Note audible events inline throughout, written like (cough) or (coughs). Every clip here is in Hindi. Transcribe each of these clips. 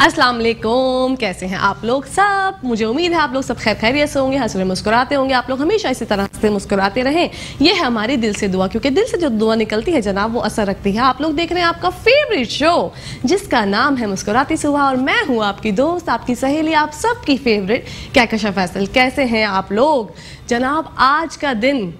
अस्सलाम वालेकुम कैसे हैं आप लोग सब? मुझे उम्मीद है आप लोग सब खैर खैरियत से होंगे, हंसने मुस्कुराते होंगे। आप लोग हमेशा इसी तरह से मुस्कुराते रहें। ये है हमारी दिल से दुआ, क्योंकि दिल से जो दुआ निकलती है जनाब, वो असर रखती है। आप लोग देख रहे हैं आपका फेवरेट शो जिसका नाम है मुस्कुराती सुबह, और मैं हूँ आपकी दोस्त, आपकी सहेली, आप सबकी फेवरेट कैकशा फैसल। कैसे हैं आप लोग? जनाब, आज का दिन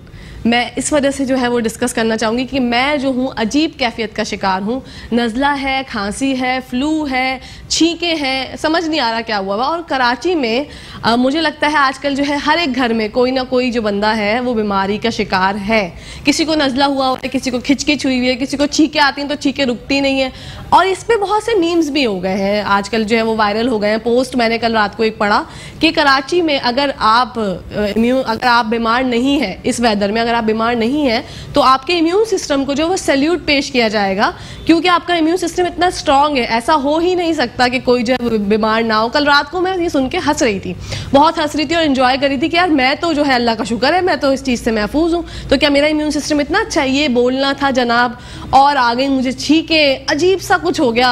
मैं इस वजह से जो है वो डिस्कस करना चाहूँगी कि मैं जो हूँ अजीब कैफियत का शिकार हूँ। नज़ला है खांसी है फ्लू है छींके हैं समझ नहीं आ रहा क्या हुआ हुआ। और कराची में आ, मुझे लगता है आजकल जो है हर एक घर में कोई ना कोई जो बंदा है वो बीमारी का शिकार है। किसी को नज़ला हुआ होता है किसी को खिचकिच हुई हुई है किसी को छीके आती हैं तो छीके रुकती नहीं है। और इस पर बहुत से मीम्स भी हो गए हैं। आजकल जो है वो वायरल हो गए हैं। पोस्ट मैंने कल रात को एक पढ़ा कि कराची में अगर आप अगर आप बीमार नहीं है इस वेदर में अगर आप बीमार नहीं है तो आपके इम्यून सिस्टम को जो वो सल्यूट पेश किया जाएगा, क्योंकि आपका इम्यून सिस्टम इतना स्ट्रांग है, ऐसा हो ही नहीं सकता कि कोई जो बीमार ना हो। कल रात को मैं ये सुन के हंस रही थी, बहुत हंस रही थी और इन्जॉय कर रही थी कि यार मैं तो जो है अल्लाह का शुक्र है, मैं तो इस चीज़ से महफूज हूँ। तो क्या मेरा इम्यून सिस्टम इतना अच्छा ये बोलना था जनाब, और आ गई मुझे छीके, अजीब सा कुछ हो गया,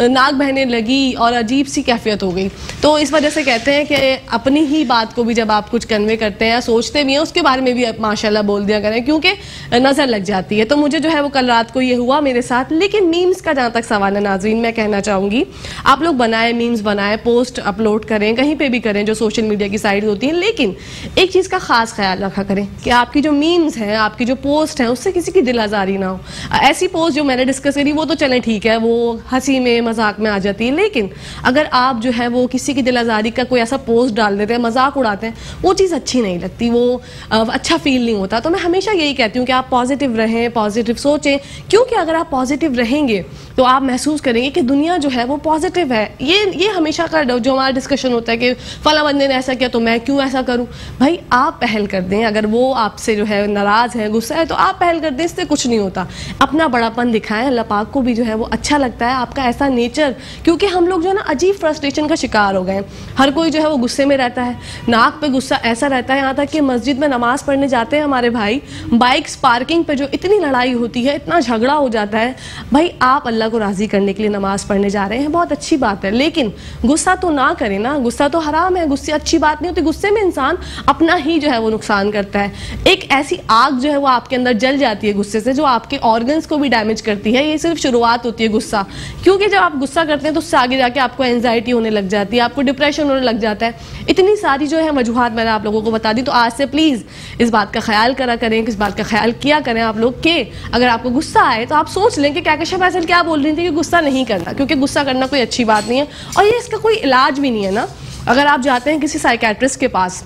नाक बहने लगी और अजीब सी कैफियत हो गई। तो इस वजह से कहते हैं कि अपनी ही बात को भी जब आप कुछ कन्वे करते हैं सोचते भी हैं, उसके बारे में भी माशाल्लाह बोल दिया करें, क्योंकि नज़र लग जाती है। तो मुझे जो है वो कल रात को ये हुआ मेरे साथ, लेकिन मीम्स का जहाँ तक सवाल है नाजरीन, मैं कहना चाहूँगी, आप लोग बनाए मीम्स बनाए पोस्ट अपलोड करें, कहीं पर भी करें जो सोशल मीडिया की साइड होती हैं। लेकिन एक चीज़ का ख़ास ख्याल रखा करें कि आपकी जो मीम्स हैं, आपकी जो पोस्ट हैं, उससे किसी की दिल आज़ारी ना हो। ऐसी पोस्ट जो मैंने डिस्कस करी, वो तो चलें ठीक है, वो हँसी में, मज़ाक में आ जाती है। लेकिन अगर आप जो है वो किसी की दिल आज़ारी का कोई ऐसा पोस्ट डाल देते हैं, मज़ाक उड़ाते हैं, वो चीज़ अच्छी नहीं लगती, वो अच्छा फील नहीं होता। तो मैं हमेशा यही कहती हूँ कि आप पॉजिटिव रहें पॉजिटिव सोचें। क्योंकि अगर आप पॉजिटिव रहेंगे तो आप महसूस करेंगे कि दुनिया जो है वो पॉजिटिव है। ये ये हमेशा का जो हमारा डिस्कशन होता है कि फला बंदे ने ऐसा किया तो मैं क्यों ऐसा करूँ? भाई, आप पहल कर दें। अगर वो आपसे जो है नाराज़ है, गुस्सा है तो आप पहल कर दें, इससे कुछ नहीं होता। अपना बड़ापन दिखाएँ, अल्लाह पाक को भी जो है वो अच्छा लगता है। आपका ऐसा नेचर क्योंकि हम लोग जो है ना, अजीब फ्रस्ट्रेशन का शिकार हो गए हर कोई जो है वो गुस्से में रहता है, नाक पे गुस्सा ऐसा रहता है यहाँ तक कि मस्जिद में नमाज़ पढ़ने जाते हैं हमारे भाई बाइक्स पार्किंग पे जो इतनी लड़ाई होती है, इतना झगड़ा हो जाता है, भाई आप अल्लाह को राज़ी करने के लिए नमाज़ पढ़ने जा रहे हैं, बहुत अच्छी बात है, लेकिन गुस्सा तो ना करें ना, गुस्सा तो हराम है, गुस्से अच्छी बात नहीं होती, गुस्से में इंसान अपना ही जो है वो नुकसान करता है। एक ऐसी आग जो है वो आपके अंदर जल जाती है गुस्से से, जो आपके ऑर्गन्स को भी डैमेज करती है, ये सिर्फ़ शुरुआत होती है गुस्सा। क्योंकि जब आप गुस्सा करते हैं तो उससे आगे जाके आपको एनजाइटी होने लग जाती है, आपको डिप्रेशन होने लग जाता है। इतनी सारी जो है वजूहत मैंने आप लोगों को बता दी तो आज से प्लीज़ इस बात का ख्याल करा करें, किस बात का ख्याल किया करें आप लोग के अगर आपको गुस्सा आए तो आप सोच लें कि क्या कशा फैसल क्या बोल रही थी कि गुस्सा नहीं करना, क्योंकि गुस्सा करना कोई अच्छी बात नहीं है और ये इसका कोई इलाज भी नहीं है ना। अगर आप जाते हैं किसी साइकेट्रिस्ट के पास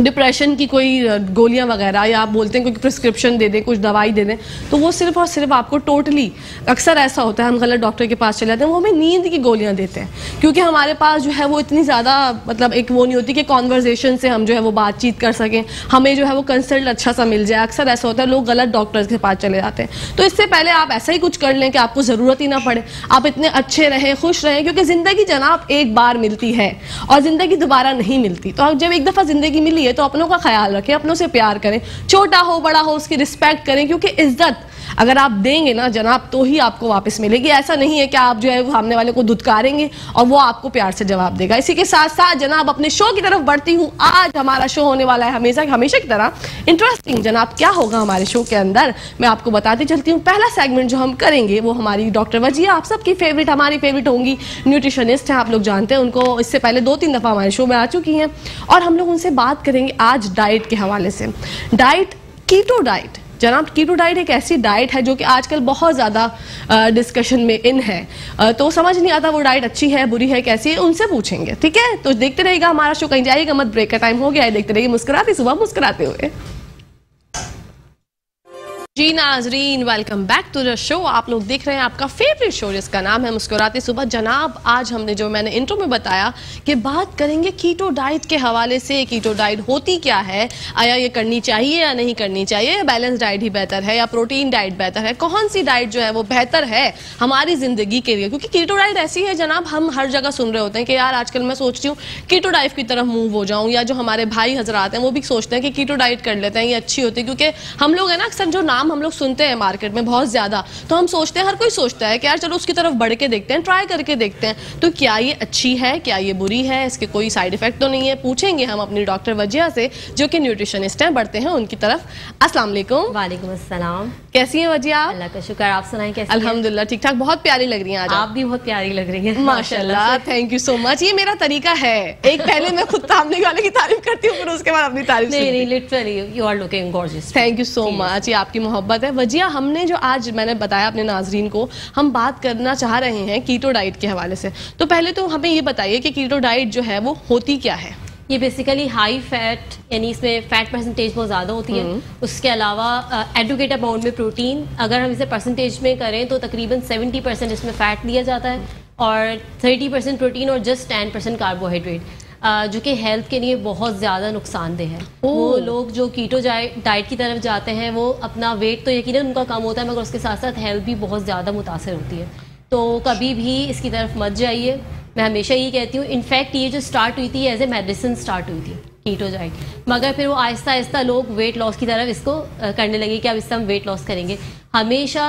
डिप्रेशन की कोई गोलियाँ वगैरह या आप बोलते हैं कोई प्रिस्क्रिप्शन दे दें, कुछ दवाई दे दें तो वो सिर्फ़ और सिर्फ़ आपको टोटली अक्सर ऐसा होता है, हम गलत डॉक्टर के पास चले जाते हैं, वो हमें नींद की गोलियाँ देते हैं, क्योंकि हमारे पास जो है वो इतनी ज़्यादा मतलब एक वो नहीं होती कि कॉन्वर्जेशन से हम जो है वो बातचीत कर सकें, हमें जो है वो कंसल्ट अच्छा सा मिल जाए, अक्सर ऐसा होता है, लोग गलत डॉक्टर्स के पास चले जाते हैं तो इससे पहले आप ऐसा ही कुछ कर लें कि आपको ज़रूरत ही ना पड़े, आप इतने अच्छे रहें, खुश रहें, क्योंकि ज़िंदगी जनाब एक बार मिलती है, और ज़िंदगी दोबारा नहीं मिलती तो जब एक दफ़ा ज़िंदगी मिली है तो अपनों का ख्याल रखें, अपनों से प्यार करें, छोटा हो, बड़ा हो, उसकी रिस्पेक्ट करें, क्योंकि इज़्ज़त अगर आप देंगे ना जनाब तो ही आपको वापस मिलेगी। ऐसा नहीं है कि आप जो है सामने वाले को दुदकारेंगे और वो आपको प्यार से जवाब देगा। इसी के साथ साथ जनाब, अपने शो की तरफ़ बढ़ती हूँ। आज हमारा शो होने वाला है हमेशा हमेशा की तरह। इंटरेस्टिंग जनाब, क्या होगा हमारे शो के अंदर? मैं आपको बताती चलती हूँ। पहला सेगमेंट जो हम करेंगे, वो हमारी डॉक्टर वजिया, आप सबकी फेवरेट हमारी फेवरेट होंगी। न्यूट्रिशनिस्ट हैं, आप लोग जानते हैं उनको। इससे पहले दो तीन दफ़ा हमारे शो में आ चुकी हैं। और हम लोग उनसे बात करेंगे आज डाइट के हवाले से। डाइट कीटो डाइट जनाब कीटो डाइट एक ऐसी डाइट है जो कि आजकल बहुत ज़्यादा डिस्कशन में इन है। तो समझ नहीं आता वो डाइट अच्छी है, बुरी है, कैसी है, उनसे पूछेंगे, ठीक है? तो देखते रहेगा हमारा शो कहीं जाएगा मत ब्रेक का टाइम हो गया है, देखते रहिए, मुस्कुराते, सुबह मुस्कुराते हुए। जी नाजरीन welcome back to the show आप लोग देख रहे हैं आपका फेवरेट शो जिसका नाम है मुस्कुराते सुबह। जनाब, आज हमने जो मैंने इंट्रो में बताया कि बात करेंगे कीटो डाइट के हवाले से कीटो डाइट होती क्या है, आया ये करनी चाहिए या नहीं करनी चाहिए, या बैलेंस डाइट ही बेहतर है, या प्रोटीन डाइट बेहतर है, कौन सी डाइट जो है वो बेहतर है हमारी ज़िंदगी के लिए? क्योंकि कीटो डाइट ऐसी है जनाब, हम हर जगह सुन रहे होते हैं कि यार आजकल मैं सोचती हूँ कीटो डाइट की तरफ़ मूव हो जाऊँ, या जो हमारे भाई हजरात हैं वो भी सोचते हैं कि कीटो डाइट कर लेते हैं, ये अच्छी होती है। क्योंकि हम लोग है ना अक्सर जो नाम नाम हम लोग सुनते हैं मार्केट में बहुत ज़्यादा। तो हम सोचते हैं, हर कोई सोचता है कि यार चलो उसकी तरफ़ बढ़ के देखते हैं ट्राई करके देखते हैं। तो क्या ये अच्छी है, क्या ये बुरी है? इसके कोई साइड इफ़ेक्ट तो नहीं है। पूछेंगे हम अपनी डॉक्टर वजिया से, जो कि न्यूट्रिशनिस्ट हैं, बढ़ते हैं उनकी तरफ़। असलम वालेकुम अस्सलाम। कैसी हैं वजिया आप? अल्लाह का शुक्र आप सुनाएँ कैसे अल्हम्दुलिल्लाह ठीक ठाक बहुत प्यारी लग रही हैं आज आप भी बहुत प्यारी लग रही हैं। माशाल्लाह थैंक यू सो मच ये मेरा तरीका है। एक पहले मैं खुद सामने वाले की तारीफ़ करती हूँ फिर उसके बाद अपनी तारीफ़ नहीं नहीं literally you are looking gorgeous thank you so much ये आपकी मोहब्बत है। वजिया हमने जो आज मैंने बताया अपने नाजरीन को हम बात करना चाह रहे हैं कीटो डाइट के हवाले से। तो पहले तो हमें ये बताइए कि कीटो डाइट जो है वो होती क्या है? ये बेसिकली हाई फैट यानी इसमें फैट परसेंटेज बहुत ज़्यादा होती है। हम्म। उसके अलावा एडुकेट अमाउंट में प्रोटीन अगर हम इसे परसेंटेज में करें तो तकरीबन 70 परसेंट इसमें फ़ैट लिया जाता है और 30 परसेंट प्रोटीन और जस्ट 10 परसेंट कार्बोहाइड्रेट जो कि हेल्थ के लिए बहुत ज़्यादा नुकसानदेह है। वो लोग जो कीटो डाइट की तरफ़ जाते हैं वो अपना वेट तो यकीन उनका कम होता है मगर उसके साथ साथ हेल्थ भी बहुत ज़्यादा मुतासर होती है। तो कभी भी इसकी तरफ़ मत जाइए। मैं हमेशा यही कहती हूँ इनफैक्ट ये जो स्टार्ट हुई थी एज ए मेडिसिन स्टार्ट हुई थी कीटोजाइड मगर फिर वो आहिस्ता आहिस्ता लोग वेट लॉस की तरफ़ इसको करने लगे कि अब इससे हम वेट लॉस करेंगे। हमेशा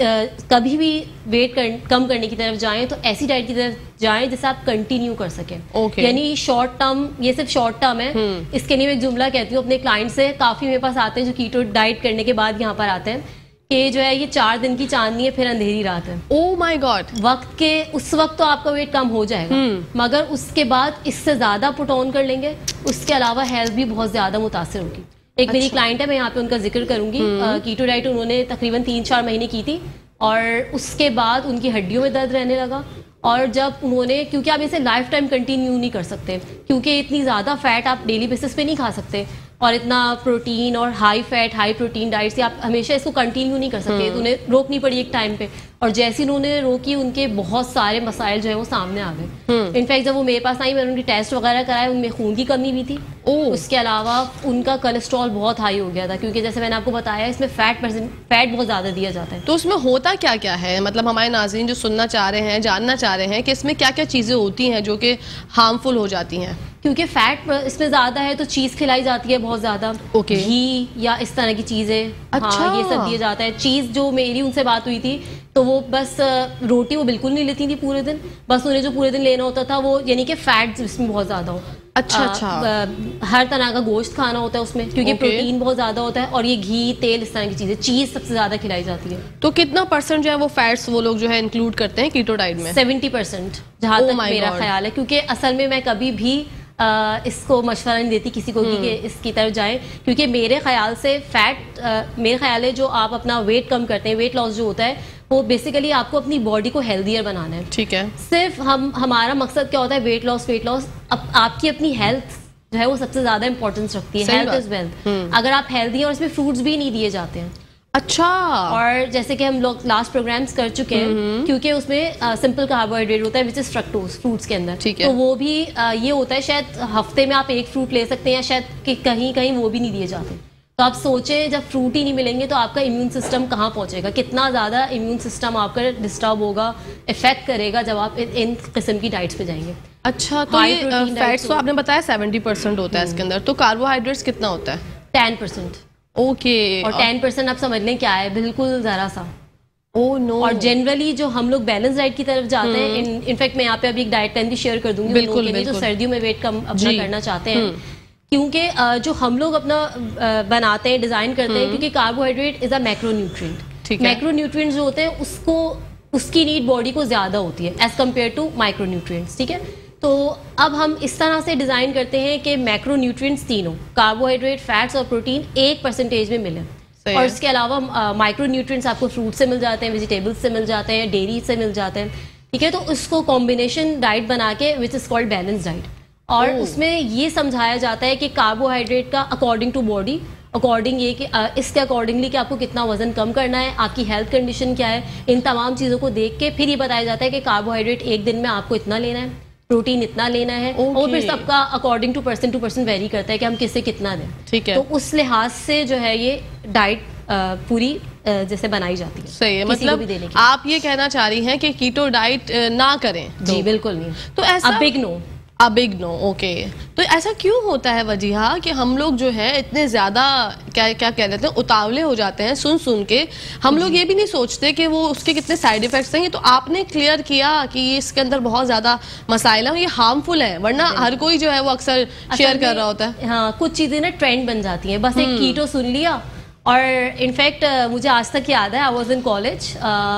कभी भी वेट कर, कम करने की तरफ़ जाएँ तो ऐसी डाइट की तरफ़ जाएँ जिसे आप कंटिन्यू कर सकें। Okay. यानी शॉर्ट टर्म ये सिर्फ़ शॉर्ट टर्म है। हम्म। इसके लिए मैं एक जुमला कहती हूँ अपने क्लाइंट से काफ़ी मेरे पास आते हैं जो कीटो डाइट करने के बाद यहाँ पर आते हैं। कि जो है ये चार दिन की चांदनी है फिर अंधेरी रात है ओ माय गॉड वक्त के उस वक्त तो आपका वेट कम हो जाएगा हम्म। मगर उसके बाद इससे ज़्यादा पुट ऑन कर लेंगे उसके अलावा हेल्थ भी बहुत ज़्यादा मुतासर होगी एक अच्छा। मेरी। क्लाइंट है मैं यहाँ पे उनका ज़िक्र करूँगी। कीटो डाइट उन्होंने तकरीबन तीन चार महीने की थी और उसके बाद उनकी हड्डियों में दर्द रहने लगा और जब उन्होंने क्योंकि आप इसे लाइफ टाइम कंटिन्यू नहीं कर सकते क्योंकि इतनी ज़्यादा फैट आप डेली बेसिस पे नहीं खा सकते और इतना प्रोटीन और high fat high protein diet से आप हमेशा इसको कंटिन्यू नहीं कर सकते तो उन्हें रोकनी पड़ी एक टाइम पे। और जैसे उन्होंने रोकी उनके बहुत सारे मसाइल जो है वो सामने आ गए। इनफैक्ट जब वो मेरे पास आई मैंने उनकी टेस्ट वगैरह कराए उनमें खून की कमी भी थी। उसके अलावा उनका कोलेस्ट्रॉल बहुत हाई हो गया था क्योंकि जैसे मैंने आपको बताया इसमें फैट फैट बहुत ज़्यादा दिया जाता है। तो उसमें होता क्या क्या है? मतलब हमारे नाजरीन जो सुनना चाह रहे हैं जानना चाह रहे हैं कि इसमें क्या क्या चीज़ें होती हैं जो कि हार्मफुल हो जाती हैं। क्योंकि फैट इसमें ज़्यादा है तो चीज़ खिलाई जाती है बहुत ज़्यादा। Okay okay. घी या इस तरह की चीज़ें। अच्छा। हाँ ये सब दिया जाता है। चीज़ जो मेरी उनसे बात हुई थी तो वो बस रोटी वो बिल्कुल नहीं लेती थी पूरे दिन। बस उन्हें जो पूरे दिन लेना होता था वो यानी कि फैट इसमें बहुत ज़्यादा हो। अच्छा अच्छा। हर तरह का गोश्त खाना होता है उसमें क्योंकि okay. प्रोटीन बहुत ज़्यादा होता है और ये घी तेल इस तरह की चीज़ें चीज़ सबसे ज़्यादा खिलाई जाती है। तो कितना परसेंट जो है वो फैट्स वो लोग जो है इंक्लूड करते हैं कीटो डाइट में? सेवेंटी परसेंट जहाँ Oh तक मेरा. ख्याल है क्योंकि असल में मैं कभी भी आ, इसको मशवरा नहीं देती किसी को कि हम्म। इसकी तरफ़ जाएँ क्योंकि मेरे ख्याल से फैट आ, मेरे ख्याल है जो आप अपना वेट कम करते हैं वेट लॉस जो होता है वो बेसिकली आपको अपनी बॉडी को हेल्दियर बनाना है ठीक है सिर्फ़ हम हमारा मकसद क्या होता है वेट लॉस वेट लॉस अब आपकी अपनी हेल्थ जो है वो सबसे ज़्यादा इंपॉर्टेंस रखती है हेल्थ इज़ वेल्थ। अगर आप हेल्दी हैं और इसमें फ्रूट्स भी नहीं दिए जाते हैं अच्छा। और जैसे कि हम लोग लास्ट प्रोग्राम्स कर चुके हम्म, हैं क्योंकि उसमें सिंपल कार्बोहाइड्रेट होता है विच इज़ फ्रक्टोज फ्रूट्स के अंदर। ठीक है। तो वो भी आ, ये होता है शायद हफ़्ते में आप एक फ्रूट ले सकते हैं या शायद कि कहीं कहीं वो भी नहीं दिए जाते। तो आप सोचें जब फ्रूट ही नहीं मिलेंगे तो आपका इम्यून सिस्टम कहाँ पहुंचेगा? कितना ज़्यादा इम्यून सिस्टम आपका डिस्टर्ब होगा इफ़ेक्ट करेगा जब आप इन, इन किस्म की डाइट्स पे जाएँगे। अच्छा तो ये फैट्स तो आपने बताया सेवेंटी परसेंट होता है इसके अंदर। तो कार्बोहाइड्रेट्स कितना होता है? टेन परसेंट ओके और टेन परसेंट आप समझ लें क्या है बिल्कुल ज़रा सा। ओ नो और जनरली जो हम लोग बैलेंस डाइट की तरफ़ जाते हैं इनफैक्ट मैं यहाँ पे अभी एक डाइट प्लान भी शेयर कर दूँगी हम्म। बिल्कुल, के लिए जो सर्दियों में वेट कम अपना हम्म। करना चाहते हैं। क्योंकि जो हम लोग अपना बनाते हैं डिज़ाइन करते हैं क्योंकि carbohydrate is a macronutrient hmm. Macronutrients जो होते हैं उसको उसकी नीड बॉडी को ज़्यादा होती है एज कंपेयर टू माइक्रोन्यूट्रिएंट्स ठीक है? तो अब हम इस तरह से डिज़ाइन करते हैं कि मैक्रोन्यूट्रिएंट्स तीनों कार्बोहाइड्रेट फैट्स और प्रोटीन एक परसेंटेज में मिले। और इसके अलावा माइक्रो न्यूट्रिएंट्स आपको फ्रूट से मिल जाते हैं वेजिटेबल्स से मिल जाते हैं डेयरी से मिल जाते हैं ठीक है? तो उसको कॉम्बिनेशन डाइट बना के which is called balance diet और। उसमें ये समझाया जाता है कि कार्बोहाइड्रेट का अकॉर्डिंग टू बॉडी अकॉर्डिंग ये कि इसके अकॉर्डिंगली कि आपको कितना वज़न कम करना है आपकी हेल्थ कंडीशन क्या है इन तमाम चीज़ों को देख के फिर ये बताया जाता है कि कार्बोहाइड्रेट एक दिन में आपको इतना लेना है। प्रोटीन इतना लेना है okay. और फिर सबका according to person to person vary करता है कि हम किसे कितना दें। ठीक है। तो उस लिहाज से जो है ये डाइट पूरी जैसे बनाई जाती है। सही है। मतलब भी देने की आप ये कहना चाह रही हैं कि कीटो डाइट ना करें। जी बिल्कुल नहीं। तो ऐसा big no big no okay तो ऐसा क्यों होता है वजीहा कि हम लोग जो है इतने ज़्यादा क्या क्या कह देते हैं उतावले हो जाते हैं सुन सुन के? हम लोग ये भी नहीं सोचते कि वो उसके कितने साइड इफेक्ट्स हैं। तो आपने क्लियर किया कि ये इसके अंदर बहुत ज़्यादा मसाइल है ये हार्मफुल है वरना हर कोई जो है वो अक्सर शेयर कर रहा होता है। हाँ कुछ चीज़ें ना ट्रेंड बन जाती हैं। बस एक कीटो सुन लिया और इनफैक्ट मुझे आज तक याद है I was in college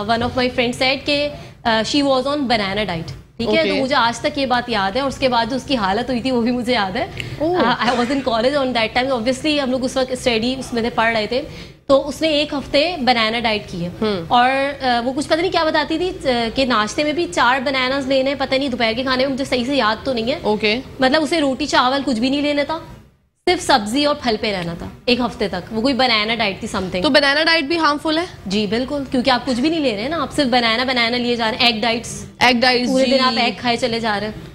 one of my friend set के she was on banana diet ठीक है? तो मुझे आज तक ये बात याद है और उसके बाद जो उसकी हालत हुई थी वो भी मुझे याद है। I was in college on that time obviously हम लोग उस वक्त स्टडी उसमें पढ़ रहे थे। तो उसने एक हफ़्ते बनाना डाइट की है। और uh, वो कुछ पता नहीं क्या बताती थी कि नाश्ते में भी चार बनाना लेने पता नहीं दोपहर के खाने में मुझे सही से याद तो नहीं है। ओके मतलब उसे रोटी चावल कुछ भी नहीं लेना था। सिर्फ़ सब्ज़ी और फल पे रहना था एक हफ़्ते तक। वो कोई बनाना डाइट थी समथिंग तो बनाना डाइट भी हार्मफुल है? जी बिल्कुल क्योंकि आप कुछ भी नहीं ले रहे हैं ना आप सिर्फ़ बनाना बनाना लिए जा रहे हैं एग डाइट्स एग डाइट पूरे दिन आप एग खाए चले जा रहे हैं।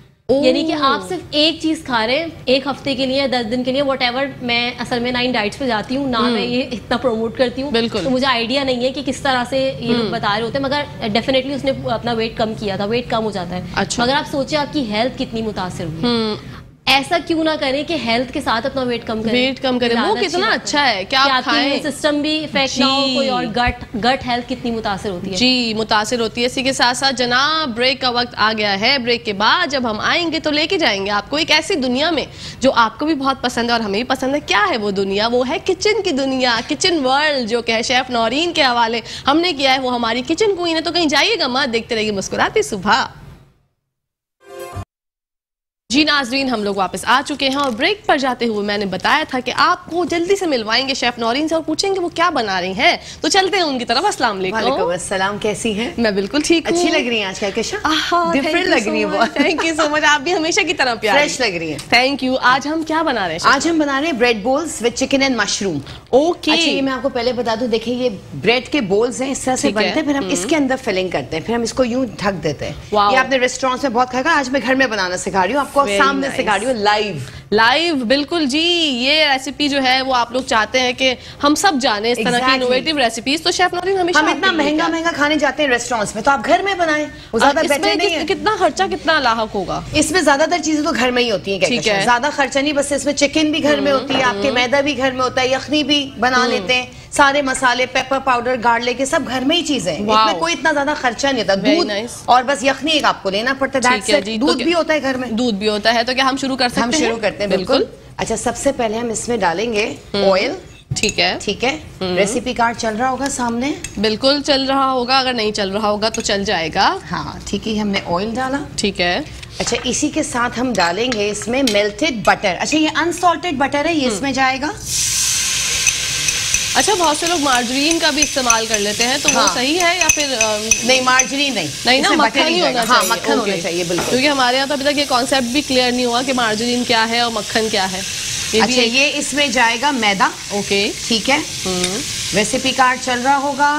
यानी कि आप सिर्फ़ एक चीज़ खा रहे हैं एक हफ़्ते के लिए दस दिन के लिए वट मैं असल में नाइन डाइट्स पे जाती हूँ ना हम्म। मैं ये इतना प्रमोट करती हूँ। बिल्कुल। तो मुझे आइडिया नहीं है कि किस तरह से ये लोग हम्म। बता रहे होते हैं मगर डेफिनेटली उसने अपना वेट कम किया था वेट कम हो जाता है। अच्छा। मगर आप सोचिए आपकी हेल्थ कितनी मुतासर हुई। ऐसा क्यों ना करें कि हेल्थ के साथ अपना वेट कम करें? वेट कम करें। वो कितना अच्छा है। क्या आप खाएँ? सिस्टम भी इफ़ेक्ट ना हो कोई और गट गट हेल्थ कितनी मुतासर होती है। जी मुतासर होती है। इसी के साथ साथ जनाब ब्रेक का वक्त आ गया है। ब्रेक के बाद जब हम आएँगे तो लेके जाएँगे आपको एक ऐसी दुनिया में जो आपको भी बहुत पसंद है और हमें भी पसंद है। क्या है वो दुनिया? वो है किचन की दुनिया किचन वर्ल्ड जो क्या है शेफ नौरीन के हवाले हमने किया है। वो हमारी किचन क्वीन है। तो कहीं जाइएगा मत देखते रहिए मुस्कुराती सुबह। जी नाजरीन हम लोग वापस आ चुके हैं और ब्रेक पर जाते हुए मैंने बताया था कि आपको जल्दी से मिलवाएँगे शेफ नौरीन से और पूछेंगे वो क्या बना रही हैं। तो चलते हैं उनकी तरफ़। अस्सलाम वालेकुम। कैसी हैं? मैं बिल्कुल ठीक अच्छी लग रही हैं आज डिफरेंट लग रही है थैंक यू सो मच आप भी हमेशा की तरह प्यार। फ्रेश लग रही है। थैंक यू आज हम क्या बना रहे हैं आज हम बना रहे हैं bread bowls with chicken and mushroom okay ये मैं आपको पहले बता दूँ देखिए ये ब्रेड के बोल्स हैं इस तरह से बनते हैं फिर हम हम्म। इसके अंदर फिलिंग करते हैं फिर हम इसको यूँ ढक देते हैं। ये आपने रेस्टोरेंट में बहुत खाएगा आज मैं घर में बनाना सिखा रही हूँ आपको सामने रही हूँ लाइव लाइव बिल्कुल जी ये रेसिपी जो है वो आप लोग चाहते हैं कि हम सब जाने इस तरह की इनोवेटिव रेसिपीज़ तो शेफ नौरीन हमेशा हम इतना महँगा महँगा खाने जाते हैं रेस्टोरेंट्स में तो आप घर में बनाएँ। वो ज़्यादा बेटर नहीं है। कितना खर्चा कितना लाहक होगा? इसमें ज़्यादातर चीज़ें तो घर में ही होती है ठीक है? ज़्यादा खर्चा नहीं बस इसमें चिकन भी घर में हम्म, होती है आपके हम्म। मैदा भी घर में होता है यखनी भी बना हम्म। लेते हैं। सारे मसाले पेपर पाउडर गार्लिक सब घर में ही चीज़ें हैं। इसमें कोई इतना ज़्यादा खर्चा नहीं होता। दूध nice. और बस यखनी एक आपको लेना पड़ता है। तो दूध भी होता है घर में। दूध भी होता है तो क्या हम शुरू कर सकते हैं? हम शुरू करते हैं बिल्कुल। अच्छा सबसे पहले हम इसमें डालेंगे ऑयल हम्म। ठीक है। ठीक है। रेसिपी हम्म। कार्ड चल रहा होगा सामने। बिल्कुल चल रहा होगा अगर नहीं चल रहा होगा तो चल जाएगा। हाँ ठीक है हमने ऑयल डाला। ठीक है। अच्छा इसी के साथ हम डालेंगे इसमें मेल्टेड बटर अच्छा ये अनसॉल्टेड बटर है ये हम्म। इसमें जाएगा। अच्छा बहुत से लोग मार्जरीन का भी इस्तेमाल कर लेते हैं तो हाँ। वो सही है या फिर आ, नहीं मार्जरीन नहीं। नहीं ना मक्खन ही होना हाँ, मक्खन होना चाहिए बिल्कुल। क्योंकि हमारे यहाँ तो अभी तक ये कॉन्सेप्ट भी क्लियर नहीं हुआ कि मार्जरीन क्या है और मक्खन क्या है। ये अच्छा ये इसमें जाएगा मैदा। ओके ठीक है। रेसिपी हम्म। कार्ड चल रहा होगा।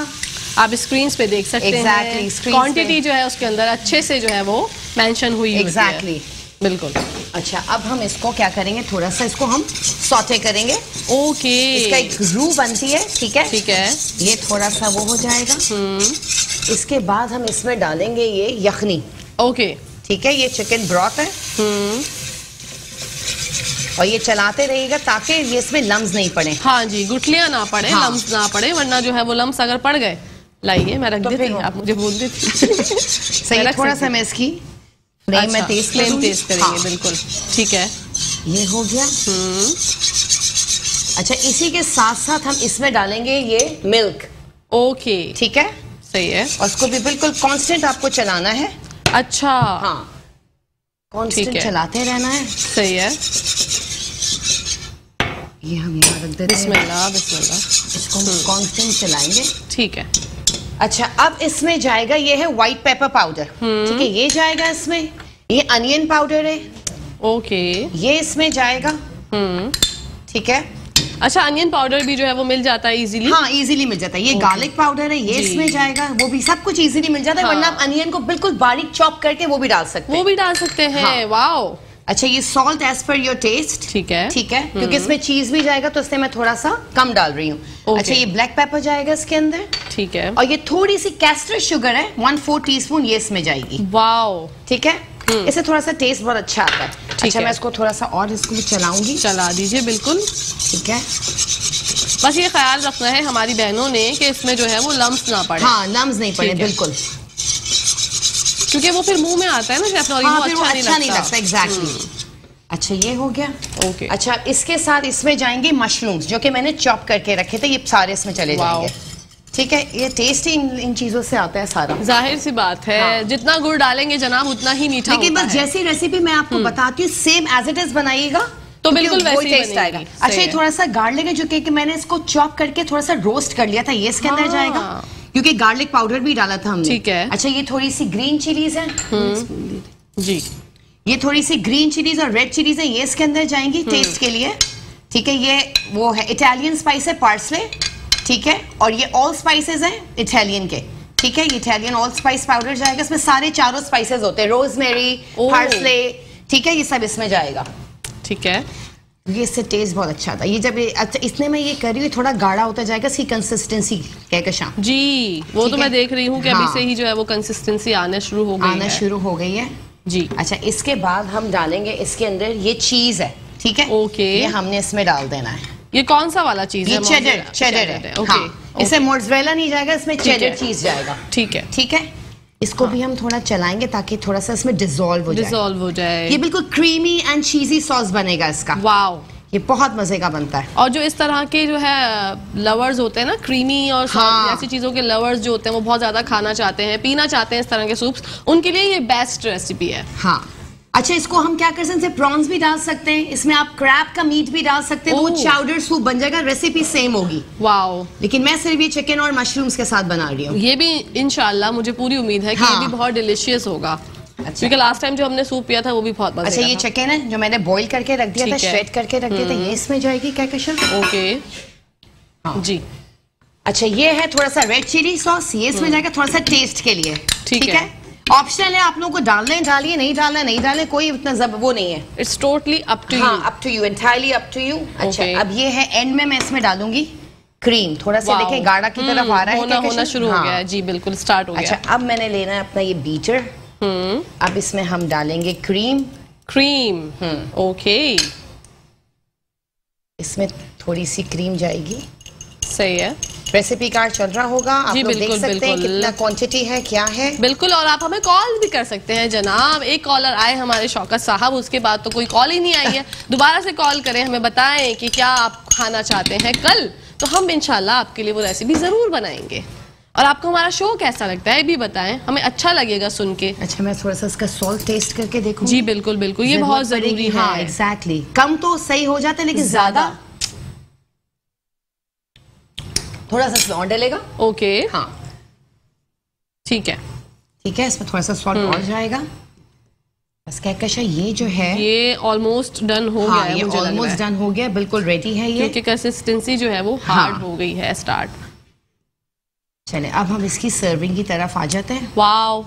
आप स्क्रीन पे देख सकते exactly, हैं क्वांटिटी जो है उसके अंदर अच्छे से जो है वो मेंशन हुई एग्जैक्टली बिल्कुल। अच्छा अब हम इसको क्या करेंगे? थोड़ा सा इसको हम सौते करेंगे। ओके। इसका एक रू बनती है ठीक है? ठीक है। ये थोड़ा सा वो हो जाएगा। हम्म। इसके बाद हम इसमें डालेंगे ये यखनी। ओके। ठीक है? ये चिकन ब्रॉथ है। हम्म। और ये चलाते रहिएगा ताकि ये इसमें लम्स नहीं पड़े। हाँ जी गुठलियाँ ना पड़े हाँ। लम्स ना पड़े वरना जो है वो लम्स अगर पड़ गए। लाइए मैं रख तो देती आप मुझे बोल देती (laughs) सही थोड़ा सा मैं इसकी नहीं अच्छा, मैं तेज फ्लेम तेज करेंगे। बिल्कुल। ठीक है। ये हो गया? हम्म। अच्छा इसी के साथ साथ हम इसमें डालेंगे ये मिल्क ओके ठीक है? सही है। और उसको भी बिल्कुल कांस्टेंट आपको चलाना है। अच्छा। हाँ। कांस्टेंट चलाते रहना है। सही है। ये हम यहाँ रख देते हैं। बिस्मिल्लाह बिस्मिल्लाह। इसको हम कांस्टेंट हम्म। चलाएँगे। ठीक है। अच्छा अब इसमें जाएगा ये है व्हाइट पेपर पाउडर ठीक है ये जाएगा इसमें। ये अनियन पाउडर है। ओके ये इसमें जाएगा। हम्म। ठीक है। अच्छा अनियन पाउडर भी जो है वो मिल जाता है इजीली हाँ इजीली मिल जाता है। ये गार्लिक पाउडर है ये इसमें जाएगा। वो भी सब कुछ इजीली मिल जाता है हाँ। वरना आप अनियन को बिल्कुल बारीक चॉप करके वो भी डाल सकते हैं। वो भी डाल सकते हैं। हाँ। वाओ अच्छा ये salt as per your taste ठीक है। ठीक है क्योंकि हम्म। इसमें चीज़ भी जाएगा तो इससे मैं थोड़ा सा कम डाल रही हूँ। Okay. अच्छा ये ब्लैक पेपर जाएगा इसके अंदर? ठीक है। और ये थोड़ी सी कैस्टर शुगर है वन फोर टी स्पून ये इसमें जाएगी। वाओ ठीक है? हम्म। इससे थोड़ा सा टेस्ट बहुत अच्छा आता है। ठीक अच्छा मैं इसको थोड़ा सा और इसको भी चलाऊँगी। चला दीजिए बिल्कुल। ठीक है। बस ये ख्याल रखना है हमारी बहनों ने कि इसमें जो है वो लम्स ना पड़े। हाँ लम्स नहीं पड़े बिल्कुल। क्योंकि वो फिर मुँह में आता है ना शेफ हाँ, वो अच्छा, अच्छा नहीं लगता। Exactly hmm. अच्छा ये हो गया? Okay okay. अच्छा इसके साथ इसमें जाएँगे मशरूम्स जो कि मैंने चॉप करके रखे थे ये सारे इसमें चले जाएँगे। ठीक है ये टेस्ट ही इन, इन चीज़ों से आता है सारा। ज़ाहिर सी बात है हाँ। जितना गुड़ डालेंगे जनाब उतना ही मीठा लेकिन बस जैसी रेसिपी मैं आपको हम्म। बताती हूँ सेम एज इट इज़ बनाइएगा तो बिल्कुल वैसे टेस्ट आएगा। अच्छा ये थोड़ा सा गार्लिक है जो कि मैंने इसको चॉप करके थोड़ा सा रोस्ट कर लिया था ये इसके अंदर जाएगा। हाँ। क्योंकि गार्लिक पाउडर भी डाला था हमने। ठीक है। अच्छा ये थोड़ी सी ग्रीन चिलीज है। जी। ये थोड़ी सी ग्रीन चिलीज और रेड चिलीज है ये इसके अंदर जाएँगी टेस्ट हम्म। के लिए। ठीक है ये वो है इटालियन स्पाइस है पार्सले ठीक है और ये ऑल स्पाइसेस हैं इटालियन के। ठीक है इटालियन ऑल स्पाइस पाउडर जाएगा। इसमें सारे चारों स्पाइसेस होते हैं। रोजमेरी पार्सले ठीक है ये सब इसमें जाएगा। ठीक है। ये इससे टेस्ट बहुत अच्छा था ये जब अच्छा इसने मैं ये कर रही हूँ थोड़ा गाढ़ा होता जाएगा इसकी कंसिस्टेंसी कहकशां जी वो तो मैं देख रही हूँ कि हाँ। अभी से ही जो है वो कंसिस्टेंसी आना शुरू हो गई आना शुरू हो गई है। जी। अच्छा इसके बाद हम डालेंगे इसके अंदर ये चीज़ है ठीक है? ओके ये हमने इसमें डाल देना है। ये कौन सा वाला चीज़ है? चेडर चेडर हाँ, इसे मोर्जवेला नहीं जाएगा इसमें चेडर चीज़ जाएगा। ठीक है। ठीक है? इसको हाँ. भी हम थोड़ा चलाएँगे ताकि थोड़ा सा इसमें डिजोल्व हो जाए। डिजोल्व हो जाए। ये बिल्कुल क्रीमी एंड चीजी सॉस बनेगा इसका। वाओ ये बहुत मज़े का बनता है। और जो इस तरह के जो है लवर्स होते हैं ना क्रीमी और हाँ। ऐसी चीज़ों के लवर्स जो होते हैं वो बहुत ज़्यादा खाना चाहते हैं पीना चाहते हैं इस तरह के सूप्स उनके लिए ये बेस्ट रेसिपी है। हाँ। अच्छा इसको हम क्या कर सकते हैं? प्रॉन्स भी डाल सकते हैं। इसमें आप क्रैप का मीट भी डाल सकते हैं। तो वो चाउडर सूप बन जाएगा। रेसिपी सेम होगी। वाओ लेकिन मैं सिर्फ़ ये चिकन और मशरूम्स के साथ बना रही हूँ। ये भी इनशाला मुझे पूरी उम्मीद है कि हाँ। ये भी बहुत डिलिशियस होगा। अच्छा। क्योंकि लास्ट टाइम जो हमने सूप पिया था वो भी बहुत अच्छा ये चिकन है जो मैंने बॉईल करके रख दिया था श्रेड करके रख दिया था ये हम्म। इसमें जाएगी क्या कशर ओके हाँ। जी। अच्छा ये है थोड़ा सा रेड चिली सॉस ये इसमें हम्म। जाएगा थोड़ा सा टेस्ट के लिए। ठीक है? ऑप्शनल है आप लोगों को डालना है डालिए नहीं डालना नहीं डालना कोई इतना जब वो नहीं है। It's totally up to you up to you entirely up to you अच्छा अब ये है एंड में मैं इसमें डालूँगी क्रीम थोड़ा सा देखें गाढ़ा की तरफ़ आ रहा है होना होना शुरू हाँ. हो। गया जी बिल्कुल स्टार्ट हो गया। अच्छा अब मैंने लेना है अपना ये बीटर हम्म। अब इसमें हम डालेंगे क्रीम क्रीम ओके इसमें थोड़ी सी क्रीम जाएगी। सही है। रेसिपी कार्ड चल रहा होगा। आप लोग देख सकते हैं कितना क्वांटिटी है क्या है। बिल्कुल और आप हमें कॉल भी कर सकते हैं जनाब। एक कॉलर आए हमारे शौकत साहब उसके बाद तो कोई कॉल ही नहीं आई है। दोबारा से कॉल करें हमें बताएँ कि क्या आप खाना चाहते हैं कल। तो हम इंशाल्लाह आपके लिए वो रेसिपी ज़रूर बनाएँगे। और आपको हमारा शो कैसा लगता है भी बताएँ। हमें अच्छा लगेगा सुन के। अच्छा मैं थोड़ा सा इसका सॉल्ट टेस्ट करके देखूँ। जी बिल्कुल बिल्कुल। ये बहुत ज़रूरी है। हाँ, एग्जैक्टली कम तो सही हो जाता है लेकिन ज़्यादा थोड़ा सा इसमें और डलेगा। ओके हाँ। ठीक है। ठीक है इसमें थोड़ा सा सॉल्ट हम्म। और जाएगा। बस कहकशा ये जो है ये ऑलमोस्ट डन हो हाँ, गया है ये ऑलमोस्ट डन हो। गया बिल्कुल रेडी है ये। क्योंकि कंसिस्टेंसी जो है वो हार्ड हाँ. हो गई है स्टार्ट चले अब हम इसकी सर्विंग की तरफ़ आ जाते हैं। वाओ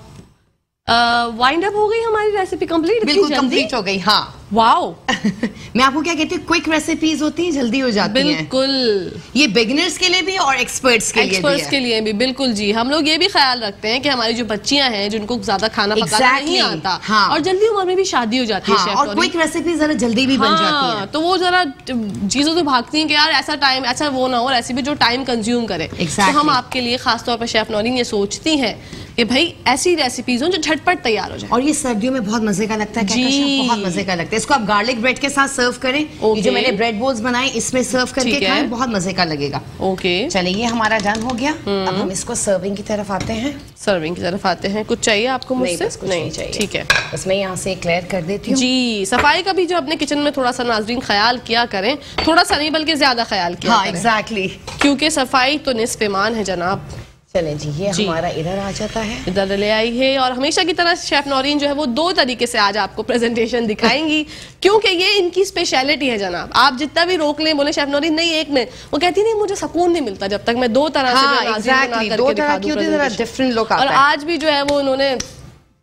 वाइंड अप हो गई हमारी रेसिपी कंप्लीट बिल्कुल कंप्लीट हो गई हाँ। वाओ (laughs) मैं आपको क्या कहती हूँ क्विक रेसिपीज़ होती हैं जल्दी हो जाती हैं। बिल्कुल। है। ये बिगिनर्स के लिए भी और एक्सपर्ट्स के एक्सपर्ट्स लिए भी के लिए भी बिल्कुल जी। हम लोग ये भी ख्याल रखते हैं कि हमारी जो बच्चियाँ हैं जिनको ज़्यादा खाना exactly. पकाना नहीं आता हाँ. और जल्दी उम्र में भी शादी हो जाती हाँ, है और क्विक रेसिपी जरा जल्दी भी बन जाती हाँ, है। तो वो जरा चीज़ों से भागती है कि यार ऐसा टाइम ऐसा वो ना हो रेसिपी जो टाइम कंज्यूम करे। तो हम आपके लिए खासतौर पर शेफ नौरीन ये सोचती है कि भाई ऐसी रेसिपीज़ हो जो झटपट तैयार हो जाए। और ये सर्दियों में बहुत मज़े का लगता है जी। बहुत मज़े का लगता है। इसको आप गार्लिक ब्रेड के साथ सर्व करें। okay. जो मैंने ब्रेड बोल्स बनाए इसमें सर्व करके खाएँ बहुत मज़े का लगेगा। ओके चलिए ये हमारा डन हो गया। अब हम्म। हम इसको सर्विंग की तरफ़ आते हैं। सर्विंग की तरफ़ आते हैं। कुछ चाहिए आपको मुझसे? नहीं, नहीं नहीं चाहिए। ठीक है। बस मैं यहाँ से क्लियर कर देती हूँ। जी सफ़ाई का भी जो अपने किचन में थोड़ा सा नाजरीन ख्याल किया करें थोड़ा सा नहीं बल्कि ज़्यादा ख्याल किया हाँ, एग्जैक्टली क्योंकि सफ़ाई तो निस्फ ईमान है जनाब। चले जी ये जी। हमारा इधर आ जाता है। इधर ले आई है और हमेशा की तरह शेफ नौरीन जो है वो दो तरीके से आज आपको प्रेजेंटेशन दिखाएँगी। (laughs) क्योंकि ये इनकी स्पेशलिटी है जनाब। आप जितना भी रोक लें बोले शेफ नौरीन नहीं एक में वो कहती नहीं मुझे सुकून नहीं मिलता जब तक मैं दो तरह हाँ, से डिफरेंट लोग और आज भी जो है वो उन्होंने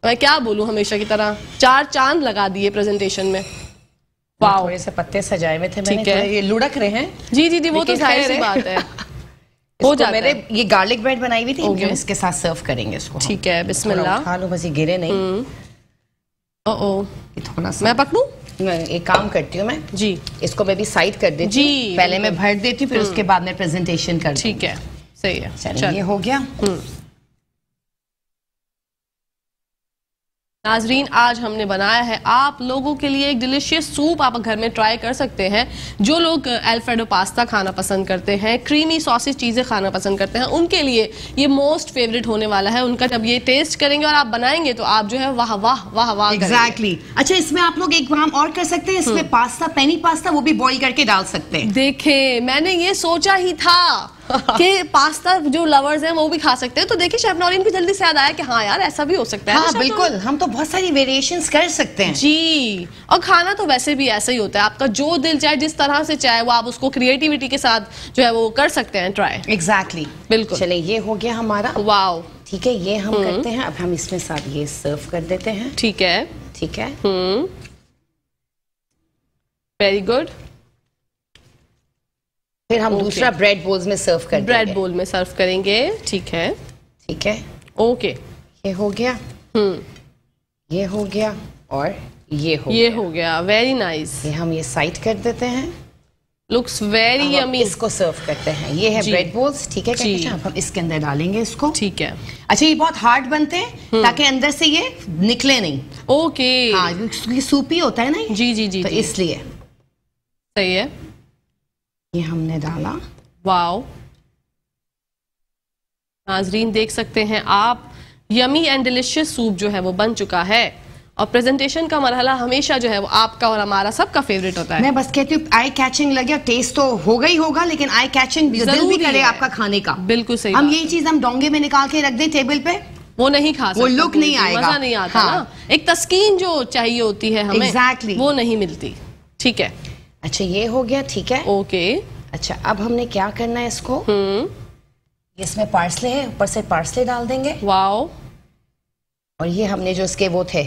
मैं क्या बोलूँ हमेशा की तरह चार चाँद लगा दिए प्रेजेंटेशन में। थोड़े से पत्ते सजाए हुए थे है। ये लुढ़क रहे हैं। जी जी जी वो तो ज़ाहिर सी बात है। (laughs) हो जाता मैंने ये गार्लिक ब्रेड बनाई हुई थी okay. इसके साथ सर्व करेंगे इसको। ठीक है बिस्मिल्लाह। खा लो बस ये गिरे नहीं। ओ ओ थोड़ा सा। मैं पकड़ू एक काम करती हूँ मैं। जी। इसको मैं भी साइड कर देती जी, पहले मैं भर देती हूँ फिर हम्म। उसके बाद मैं प्रेजेंटेशन कर ठीक है। सही है। चलिए ये हो गया। नाजरीन आज हमने बनाया है। आप लोगों के लिए एक डिलीशियस सूप आप घर में ट्राई कर सकते हैं। जो लोग अल्फ्रेडो पास्ता खाना पसंद करते हैं क्रीमी सॉसेज चीज़ें खाना पसंद करते हैं उनके लिए ये मोस्ट फेवरेट होने वाला है। उनका जब ये टेस्ट करेंगे और आप बनाएँगे तो आप जो है वाह वाह वाह वाह एग्जैक्टली exactly. अच्छा इसमें आप लोग एक काम और कर सकते हैं। इसमें पास्ता पेनी पास्ता वो भी बॉईल करके डाल सकते हैं। देखें मैंने ये सोचा ही था। (laughs) कि पास्ता जो लवर्स हैं वो भी खा सकते हैं। तो देखिए शेफ नौरीन को जल्दी से याद आया कि हाँ यार ऐसा भी हो सकता है। हाँ शेफ बिल्कुल। हम तो बहुत सारी वेरिएशंस कर सकते हैं। जी। और खाना तो वैसे भी ऐसा ही होता है। आपका जो दिल चाहे जिस तरह से चाहे वो आप उसको क्रिएटिविटी के साथ जो है वो कर सकते हैं ट्राई एग्जैक्टली exactly. बिल्कुल। चले ये हो गया हमारा। वाओ ठीक है ये हम करते हैं। अब हम इसमें साथ ये सर्व कर देते हैं। ठीक है। ठीक है? हम्म। वेरी गुड फिर हम Okay. दूसरा ब्रेड बोल्स में सर्व कर ब्रेड बोल में सर्व करेंगे ठीक है। ठीक है? ओके ये हो गया। हम्म। ये हो गया और ये हो ये गया। हो गया वेरी नाइस ये हम ये साइड कर देते हैं। लुक्स वेरी यमी इसको सर्व करते हैं। ये है ब्रेड बोल्स ठीक है? अब हम इसके अंदर डालेंगे इसको। ठीक है। अच्छा ये बहुत हार्ड बनते हैं ताकि अंदर से ये निकले नहीं। ओके हाँ ये सूपी होता है ना जी जी जी तो जी। इसलिए। सही है। ये हमने डाला। वाओ। नाजरीन देख सकते हैं आप यमी एंड डिलिशियस सूप जो है वो बन चुका है। और प्रेजेंटेशन का मरहला हमेशा जो है वो आपका और हमारा सबका फेवरेट होता है। मैं बस कहती हूँ आई कैचिंग लगे टेस्ट तो होगा ही होगा लेकिन आई कैचिंग दिल भी करे आपका खाने का। बिल्कुल सही हम। यही चीज़ हम डोंगे में निकाल के रख दें टेबल पे। वो नहीं खा सकते वो लुक नहीं आएगा। मज़ा नहीं आता हाँ। ना एक तस्कीन जो चाहिए होती है हमें Exactly. वो नहीं मिलती। ठीक है। अच्छा ये हो गया ठीक है। ओके अच्छा अब हमने क्या करना है इसको? हम्म। इसमें पार्सले है ऊपर से पार्सले डाल देंगे। वाओ और ये हमने जो इसके वो थे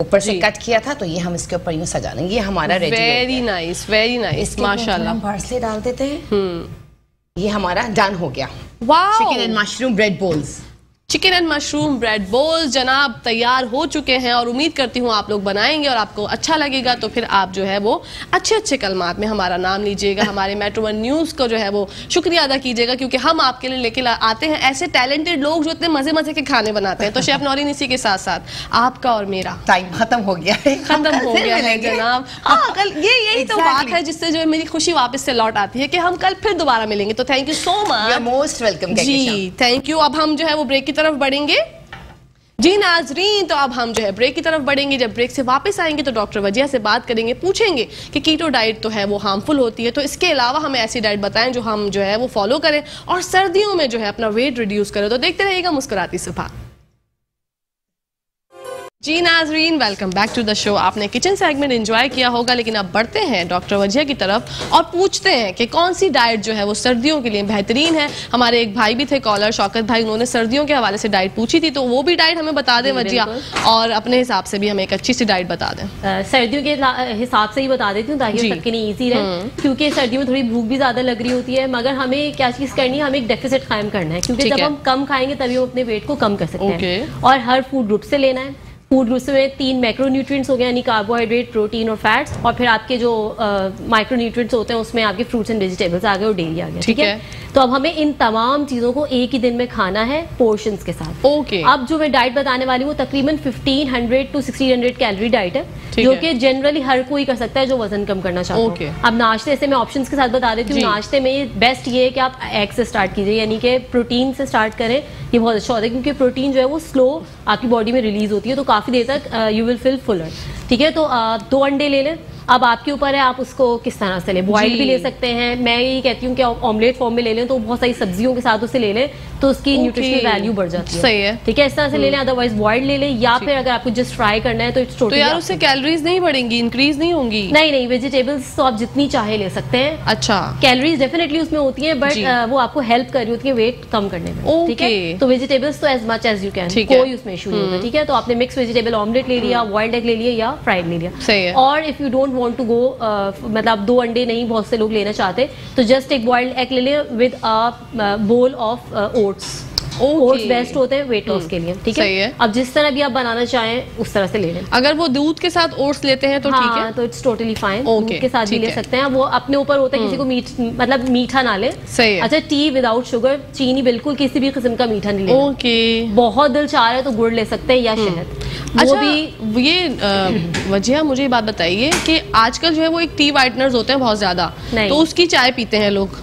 ऊपर से कट किया था तो ये हम इसके ऊपर यूँ सजा लेंगे ये हमारा ready very nice very nice माशाल्लाह। पार्सले डाल देते हैं। हम्म। ये हमारा डन हो गया। Wow chicken and mushroom bread bowls chicken and mushroom bread bowl जनाब तैयार हो चुके हैं और उम्मीद करती हूँ आप लोग बनाएँगे और आपको अच्छा लगेगा। तो फिर आप जो है वो अच्छे अच्छे कलमात में हमारा नाम लीजिएगा हमारे मेट्रो वन न्यूज़ को जो है वो शुक्रिया अदा कीजिएगा क्योंकि हम आपके लिए लेके आते हैं। ऐसे टैलेंटेड लोग जो इतने मज़े मज़े के खाने बनाते हैं। तो शेफ नौरीन इसी के साथ साथ आपका और मेरा। टाइम खत्म हो गया है। खत्म हो गया है जनाब। हाँ कल ये यही तो बात है जिससे जो है मेरी खुशी वापस से लौट आती है कि हम कल फिर दोबारा मिलेंगे। तो thank you so much most welcome ji thank you अब हम जो है वो ब्रेक की तरफ़ बढ़ेंगे। जी नाजरीन तो अब हम जो है ब्रेक की तरफ़ बढ़ेंगे। जब ब्रेक से वापस आएँगे तो डॉक्टर वजिया से बात करेंगे, पूछेंगे कि कीटो डाइट तो है, वो हार्मफुल होती है। तो इसके अलावा हमें ऐसी डाइट बताएँ जो हम जो है वो फॉलो करें और सर्दियों में जो है अपना वेट रिड्यूस करें। तो देखते रहिएगा मुस्कुराती सुबह। जी नाजरीन welcome back to the show आपने किचन सेगमेंट एंजॉय किया होगा लेकिन अब बढ़ते हैं डॉक्टर वजिया की तरफ़ और पूछते हैं कि कौन सी डाइट जो है वो सर्दियों के लिए बेहतरीन है। हमारे एक भाई भी थे कॉलर शौकत भाई उन्होंने सर्दियों के हवाले से डाइट पूछी थी तो वो भी डाइट हमें बता दें वजिया और अपने हिसाब से भी हमें एक अच्छी सी डाइट बता दें। सर्दियों के हिसाब से ही बता देती हूँ ताकि सबके लिए ईजी रहे। क्योंकि सर्दियों में थोड़ी भूख भी ज़्यादा लग रही होती है मगर हमें क्या चीज़ करनी है हमें एक डेफिसिट कायम करना है। क्योंकि जब हम कम खाएँगे तभी हम अपने वेट को कम कर सकते हैं। और हर फ़ूड ग्रुप से लेना है। फ़ूड ग्रुप में तीन मैक्रोन्यूट्रिएंट्स हो गए यानी कार्बोहाइड्रेट प्रोटीन और फैट्स और फिर आपके जो माइक्रोन्यूट्रिएंट्स होते हैं उसमें आपके फ्रूट्स एंड वेजिटेबल्स आ गए और डेयरी आ गया ठीक है? तो अब हमें इन तमाम चीज़ों को एक ही दिन में खाना है पोर्शंस के साथ। ओके। okay. अब जो मैं डाइट बताने वाली हूँ तकरीबन 1500 टू 1600 कैलोरी डाइट है जो कि जनरली हर कोई कर सकता है जो वज़न कम करना चाहता. है। अब नाश्ते से मैं ऑप्शंस के साथ बता देती हूँ। नाश्ते में बेस्ट ये है कि आप एग से स्टार्ट कीजिए यानी कि प्रोटीन से स्टार्ट करें ये बहुत अच्छा होता है क्योंकि प्रोटीन जो है वो स्लो आपकी बॉडी में रिलीज़ होती है तो काफ़ी देर तक यू विल फील फुलर ठीक है? तो दो अंडे ले लें। अब आपके ऊपर है आप उसको किस तरह से लें बॉइल्ड भी ले सकते हैं। मैं यही कहती हूँ कि ऑमलेट फॉर्म में ले लें तो बहुत सारी सब्जियों के साथ उसे ले लें। तो उसकी. न्यूट्रिशनल वैल्यू बढ़ जाती है। सही है। ठीक है इस तरह से ले लें अदरवाइज़ बॉइल्ड ले लें या फिर अगर आपको जस्ट फ्राई करना है तो इट्स तो यार उससे कैलोरीज नहीं बढ़ेंगी इंक्रीज नहीं होंगी? नहीं नहीं वेजिटेबल्स तो आप जितनी चाहे ले सकते हैं। अच्छा। कैलोरीज डेफिनेटली उसमें होती हैं बट वो आपको हेल्प कर रही होती है वेट कम करने में। ठीक है? तो वेजिटेबल्स तो as much as you can कोई उसमें इशू नहीं होता ठीक है? तो आपने मिक्स वेजिटेबल ऑमलेट ले लिया बॉइल्ड एग ले लिया या फ्राइड ले लिया। सही है। और if you don't want to go मतलब दो अंडे नहीं बहुत से लोग लेना चाहते तो जस्ट एक बॉइल्ड एग ले लें विद अ बोल ऑफ़ ओट्स ओट्स बेस्ट होते हैं वेट लॉस के लिए ठीक है? अब जिस तरह भी आप बनाना चाहें उस तरह से ले लें। अगर वो दूध के साथ ओट्स लेते हैं तो ठीक है। हाँ, तो इट्स टोटली फाइन दूध के साथ भी ले सकते हैं। वो अपने ऊपर होता है किसी को मीठ मतलब मीठा ना ले। सही है। अच्छा टी विदाउट शुगर चीनी बिल्कुल किसी भी किस्म का मीठा नहीं ले ओके बहुत दिल चाह रहा है तो गुड़ ले सकते हैं या हम्म। शहद। अच्छा भी ये वजह मुझे बात बताइए कि आजकल जो है वो एक टी वाइटनर्स होते हैं बहुत ज़्यादा। तो उसकी चाय पीते हैं लोग।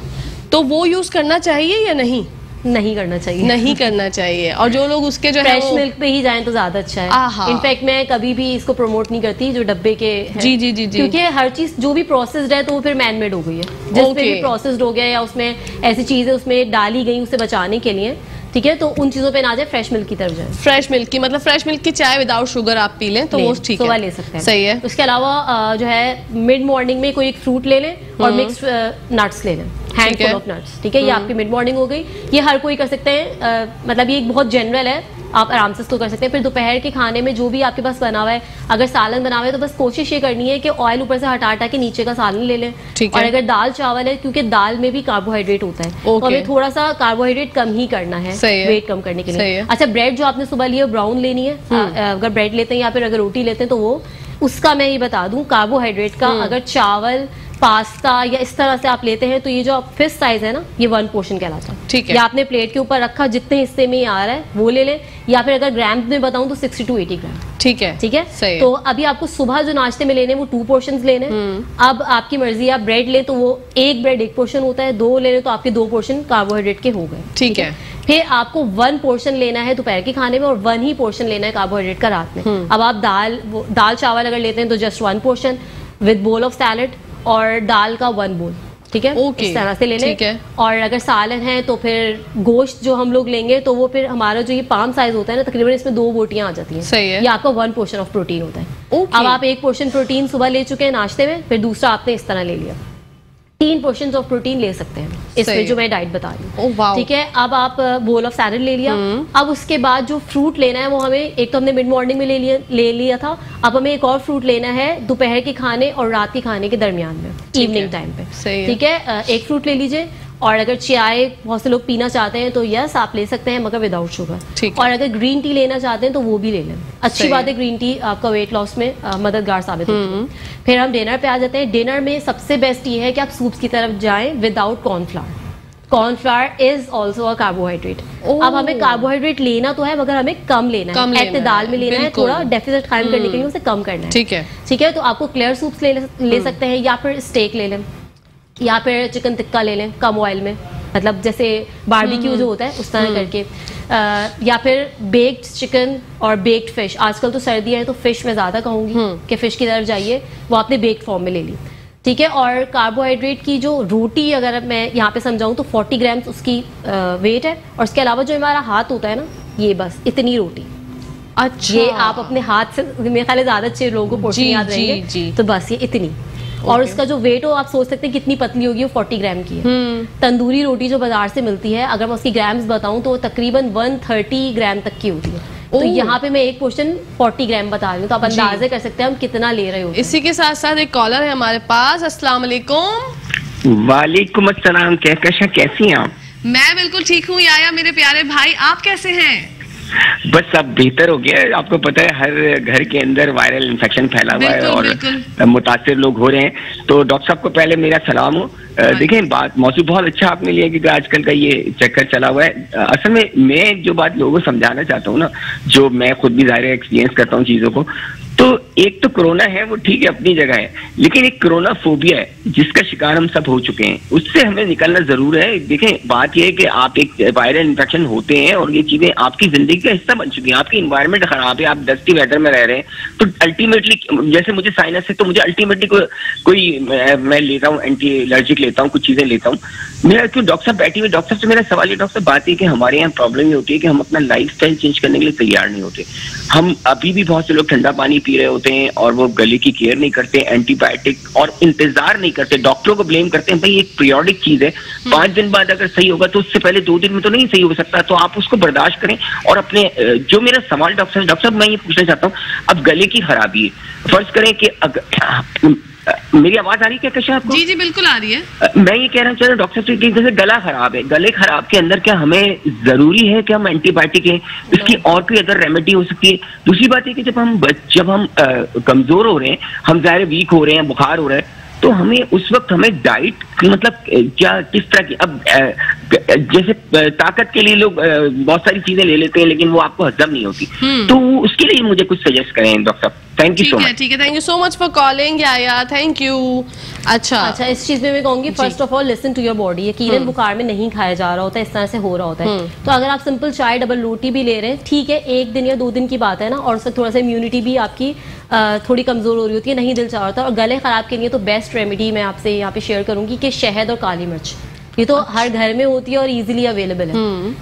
तो वो यूज़ करना चाहिए या नहीं? नहीं करना चाहिए। नहीं करना चाहिए। और जो लोग उसके जो फ्रेश मिल्क पे ही जाएँ तो ज़्यादा अच्छा है। इनफैक्ट मैं कभी भी इसको प्रमोट नहीं करती जो डब्बे के जी जी जी जी। क्योंकि हर चीज़ जो भी प्रोसेस्ड है तो वो फिर मैन मेड हो गई है। जिसमें भी प्रोसेस्ड हो गया या उसमें ऐसी चीज़ें उसमें डाली गई उसे बचाने के लिए ठीक है? तो उन चीज़ों पे ना जाए फ्रेश मिल्क की तरफ़ जाए। फ्रेश मिल्क की मतलब फ्रेश मिल्क की चाय विदाउट शुगर आप पी लें तो वो ठीक है। ले सकते हैं। सही है। उसके अलावा जो है मिड मॉर्निंग में कोई एक फ्रूट ले लें और मिक्स हम्म। नट्स ले लें। हैंडफुल ऑफ़ नट्स ठीक है? ये हम्म। आपकी मिड मॉर्निंग हो गई। ये हर कोई कर सकते हैं मतलब ये एक बहुत जनरल है। आप आराम से इसको कर सकते हैं। फिर दोपहर के खाने में जो भी आपके पास बना हुआ है अगर सालन बना हुआ है तो बस कोशिश ये करनी है कि ऑयल ऊपर से हटा हटा के नीचे का सालन ले लें। और अगर दाल चावल है क्योंकि दाल में भी कार्बोहाइड्रेट होता है तो हमें थोड़ा सा कार्बोहाइड्रेट कम ही करना है वेट कम करने के लिए। अच्छा ब्रेड जो आपने सुबह लिया ब्राउन लेनी है। हम्म। अगर ब्रेड लेते हैं या फिर अगर रोटी लेते हैं तो वो उसका मैं ये बता दूँ कार्बोहाइड्रेट का हम्म। अगर चावल पास्ता या इस तरह से आप लेते हैं तो ये जो फ़िश साइज़ है ना ये वन पोर्शन कहलाता है। ठीक है। या आपने प्लेट के ऊपर रखा जितने हिस्से में ये आ रहा है वो ले लें या फिर अगर ग्राम में बताऊँ तो सिक्सटी टू एटी ग्राम ठीक है। ठीक है? सही तो अभी आपको सुबह जो नाश्ते में लेने वो टू पोर्शन लेने हम्म। अब आपकी मर्ज़ी आप ब्रेड ले तो वो एक ब्रेड एक पोर्शन होता है दो लेने तो आपके दो पोर्शन कार्बोहाइड्रेट के हो गए। ठीक है? फिर आपको वन पोर्शन लेना है दोपहर के खाने में और वन ही पोर्शन लेना है कार्बोहाइड्रेट का रात में। हम्म। अब आप दाल दाल चावल अगर लेते हैं तो just one portion with bowl of salad और दाल का वन बोल ठीक है? Okay. इस तरह से ले लें। और अगर सालन है तो फिर गोश्त जो हम लोग लेंगे तो वो फिर हमारा जो ये पाम साइज़ होता है ना तकरीबन इसमें दो बोटियाँ आ जाती हैं। सही है। ये आपका वन पोर्शन ऑफ़ प्रोटीन होता है। Okay. अब आप एक पोर्शन प्रोटीन सुबह ले चुके हैं नाश्ते में फिर दूसरा आपने इस तरह ले लिया। तीन पोर्शन ऑफ़ प्रोटीन ले सकते हैं। इसमें जो मैं डाइट बता रही हूँ। Oh, ठीक है? अब आप बोल ऑफ़ सैलड ले लिया। hmm. अब उसके बाद जो फ्रूट लेना है वो हमें एक तो हमने मिड मॉर्निंग में ले लिया ले लिया था। अब हमें एक और फ्रूट लेना है दोपहर के खाने और रात के खाने के दरमियान में इवनिंग टाइम पे। ठीक है? एक फ्रूट ले लीजिए। और अगर चाय बहुत से लोग पीना चाहते हैं तो यस आप ले सकते हैं मगर विदाउट शुगर और अगर ग्रीन टी लेना चाहते हैं तो वो भी ले लें। अच्छी बात है ग्रीन टी आपका वेट लॉस में मददगार साबित होती है। हम्म। फिर हम डिनर पे आ जाते हैं। डिनर में सबसे बेस्ट ये है कि आप सूप्स की तरफ़ जाएँ without cornflour cornflour is also a carbohydrate अब हमें कार्बोहाइड्रेट लेना तो है मगर हमें कम लेना कम है। दाल में लेना है थोड़ा डेफिसिट कायम करने के लिए हम्म। उसे कम करना है। ठीक है। ठीक है तो आपको क्लियर सूप्स ले, ले हम्म। सकते हैं या फिर स्टेक ले लें। या फिर चिकन टिक्का ले लें कम ऑयल में। मतलब जैसे बारबेक्यू जो होता है उस तरह हम्म। करके। आ, या फिर बेक्ड चिकन और बेक्ड फ़िश आजकल तो सर्दी है तो फ़िश में ज़्यादा कहूँगी हम्म। कि फ़िश की तरफ़ जाइए। वो आपने बेक्ड फॉर्म में ले ली। ठीक है? और कार्बोहाइड्रेट की जो रोटी अगर मैं यहाँ पे समझाऊँ तो 40 ग्राम्स उसकी वेट है। और उसके अलावा जो हमारा हाथ होता है ना ये बस इतनी रोटी अच्छा। ये आप अपने हाथ से मेरे ख्याल ज़्यादा अच्छे लोगों को याद रहेंगे। तो बस ये इतनी। और उसका जो वेट हो आप सोच सकते हैं कितनी पतली होगी वो फोर्टी ग्राम की है। हम्म। तंदूरी रोटी जो बाज़ार से मिलती है अगर मैं उसकी ग्राम्स बताऊँ तो तकरीबन वन थर्टी ग्राम तक की होती है। तो यहाँ पे मैं एक पोर्शन 40 ग्राम बता रही हूँ तो आप अंदाजे कर सकते हैं हम कितना ले रहे हो इसी के साथ साथ एक कॉलर है हमारे पास अस्सलाम वालेकुम। वालेकुम अस्सलाम कैसी हैं आप? मैं बिल्कुल ठीक हूँ याया मेरे प्यारे भाई आप कैसे हैं? बस अब बेहतर हो गया आपको पता है हर घर के अंदर वायरल इन्फेक्शन फैला हुआ है और मुतासर लोग हो रहे हैं। तो डॉक्टर साहब को पहले मेरा सलाम हो। हाँ। देखें बात मौसू बहुत अच्छा आपने लिया क्योंकि आजकल का ये चक्कर चला हुआ है। असल में मैं जो बात लोगों को समझाना चाहता हूँ ना जो मैं खुद भी ज़ाहिर एक्सपीरियंस करता हूँ चीज़ों को तो एक तो कोरोना है वो ठीक है अपनी जगह है लेकिन एक कोरोना फोबिया है जिसका शिकार हम सब हो चुके हैं। उससे हमें निकलना ज़रूर है। देखें बात यह है कि आप एक वायरल इन्फेक्शन होते हैं और ये चीज़ें आपकी ज़िंदगी का हिस्सा बन चुकी हैं। आपकी इन्वायरमेंट खराब है आप डस्टी वेदर में रह रहे हैं। तो अल्टीमेटली जैसे मुझे साइनस है तो मुझे अल्टीमेटली को, कोई मैं लेता हूँ एंटी एलर्जिक लेता हूँ कुछ चीज़ें लेता हूँ। मेरा क्यों डॉक्टर साहब बैठी हुई डॉक्टर से मेरा सवाल ये डॉक्टर साहब बात है कि हमारे यहाँ प्रॉब्लम ये होती है कि हम अपना लाइफ चेंज करने के लिए तैयार नहीं होते। हम अभी भी बहुत से लोग ठंडा पानी पी रहे होते हैं और वो गले की केयर नहीं करते एंटीबायोटिक और इंतज़ार नहीं करते डॉक्टरों को ब्लेम करते हैं भाई एक प्रियोडिक चीज़ है हम्म। पाँच दिन बाद अगर सही होगा तो उससे पहले दो दिन में तो नहीं सही हो सकता तो आप उसको बर्दाश्त करें और अपने जो मेरा सवाल डॉक्टर डॉक्टर साहब मैं ये पूछना चाहता हूँ अब गले की खराबी है फ़र्ज़ करें कि मेरी आवाज़ आ रही है क्या कशा आपको? जी जी बिल्कुल आ रही है। मैं ये कह रहा हूँ चलो डॉक्टर साहब की जैसे गला खराब है गले खराब के अंदर क्या हमें ज़रूरी है कि हम एंटीबायोटिक है इसकी और कोई अदर रेमेडी हो सकती है? दूसरी बात है कि जब हम जब हम कमज़ोर हो रहे हैं हम ज़ाहिर वीक हो रहे हैं बुखार हो रहा है तो हमें उस वक्त हमें डाइट मतलब क्या किस तरह की अब जैसे ताकत के लिए लोग बहुत सारी चीज़ें ले लेते हैं लेकिन वो आपको हजम नहीं होती। हम्म। तो उसके लिए मुझे कुछ सजेस्ट करें डॉक्टर साहब। थैंक यू सो मच ठीक है thank you so much for calling या थैंक यू अच्छा। अच्छा इस चीज़ में मैं कहूँगी first of all listen to your body यकीनन बुखार में नहीं खाया जा रहा होता है इस तरह से हो रहा होता है। हम्म। तो अगर आप सिंपल चाय डबल रोटी भी ले रहे हैं ठीक है एक दिन या दो दिन की बात है ना और उससे थोड़ा सा इम्यूनिटी भी आपकी थोड़ी कमज़ोर हो रही होती है नहीं दिल चाह रहा होता और गले खराब के लिए तो बेस्ट रेमेडी मैं आपसे यहाँ पे शेयर करूँगी कि शहद और काली मिर्च। ये तो अच्छा। हर घर में होती है और इजीली अवेलेबल है।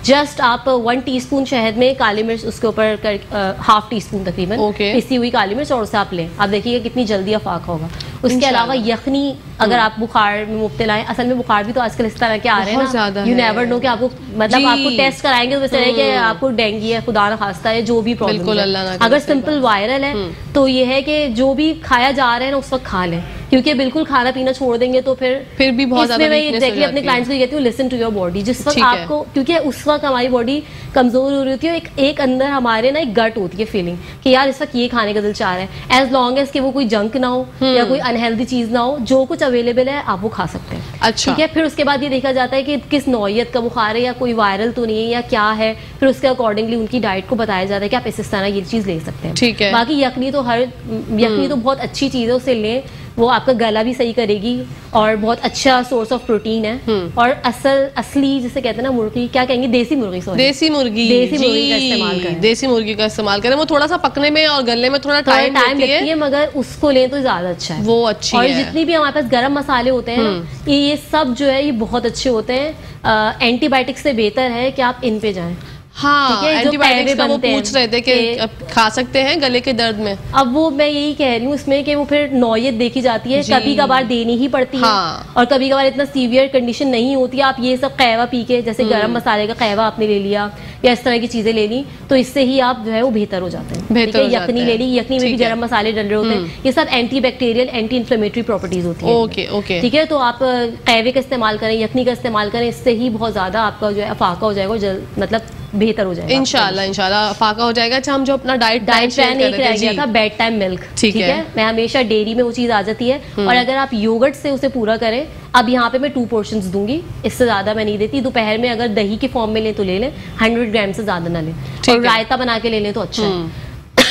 जस्ट हम्म। आप वन टीस्पून शहद में काली मिर्च उसके ऊपर कर हाफ़ टी स्पून तकरीबन पिसी हुई काली मिर्च और उसे आप लें। आप देखिएगा कितनी जल्दी अफाक होगा। उसके अलावा यखनी अगर हम्म। आप बुखार में मुब्तला है असल में बुखार भी तो आजकल इस तरह के आ रहे हैं ना यू नेवर नो कि आपको मतलब आपको टेस्ट कराएँगे तो कि हम्म। आपको डेंगी है खुदा ना खास्ता है जो भी प्रॉब्लम अगर सिंपल वायरल है तो ये है कि जो भी खाया जा रहा है ना उस वक्त खा लें। क्योंकि बिल्कुल खाना पीना छोड़ देंगे तो फिर फिर भी बहुत ज़्यादा मैं एग्जैक्टली अपने क्लाइंट्स को कहती हूँ लिसन टू योर बॉडी जिस वक्त आपको क्योंकि उस वक्त हमारी बॉडी कमज़ोर हो रही होती है एक एक अंदर हमारे ना एक गट होती है फीलिंग कि यार इस वक्त ये खाने का दिल चाह रहा है। एज लॉन्ग एज कि वो कोई जंक ना हो या हम्म। कोई अनहेल्दी चीज़ ना हो जो कुछ अवेलेबल है आप वो खा सकते हैं। अच्छा। ठीक है? फिर उसके बाद ये देखा जाता है कि किस नौयत का बुखार है या कोई वायरल तो नहीं है या क्या है। फिर उसके अकॉर्डिंगली उनकी डाइट को बताया जाता है कि आप इस तरह ये चीज़ ले सकते हैं। ठीक है। बाकी यखनी तो हर यखनी हम्म। तो बहुत अच्छी चीज़ है उसे लें। वो आपका गला भी सही करेगी और बहुत अच्छा सोर्स ऑफ़ प्रोटीन है। हम्म। और असल असली जिसे कहते हैं ना मुर्गी क्या कहेंगे? देसी मुर्गी सॉरी देसी मुर्गी। देसी मुर्गी का इस्तेमाल करें। देसी मुर्गी का इस्तेमाल करें। वो थोड़ा सा पकने में और गलने में थोड़ा टाइम टाइम लगती है। मगर उसको लें तो ज़्यादा अच्छा है। वो अच्छी और जितनी भी हमारे पास गर्म मसाले होते हैं हम्म। ये सब जो है ये बहुत अच्छे होते हैं। एंटीबायोटिक से बेहतर है कि आप इन पे जाएँ। हाँ एंटीबायोटिक्स का वो पूछ रहे थे कि खा सकते हैं गले के दर्द में? अब वो मैं यही कह रही हूँ इसमें कि वो फिर नौयत देखी जाती है कभी कभार देनी ही पड़ती हाँ। है। और कभी कभार इतना सीवियर कंडीशन नहीं होती आप ये सब कहवा पी के जैसे हम्म। गरम मसाले का कहवा आपने ले लिया या इस तरह की चीज़ें ले ली तो इससे ही आप जो है वो बेहतर हो जाते हैं। बेहतर यखनी ले ली यखनी में भी गर्म मसाले डल रहे होते हैं। हम्म। ये सब anti bacterial anti inflammatory properties होती है। Okay okay. ठीक है तो आप कहवे का इस्तेमाल करें यखनी का इस्तेमाल करें इससे ही बहुत ज़्यादा आपका जो है अफाका हो जाएगा मतलब बेहतर हो जाएगा इनशाला इनशाला फाका हो जाएगा। अच्छा हम जो अपना डाइट डाइट प्लान एक रह गया था बेड टाइम मिल्क ठीक है। मैं हमेशा डेयरी में वो चीज़ आ जाती है। हम्म। और अगर आप योगर्ट से उसे पूरा करें अब यहाँ पे मैं टू पोर्शन दूँगी। इससे ज़्यादा मैं नहीं देती। दोपहर में अगर दही के फॉर्म में लें तो ले लें हंड्रेड ग्राम से ज़्यादा ना लें। और रायता बना के ले लें तो अच्छा है। हम्म।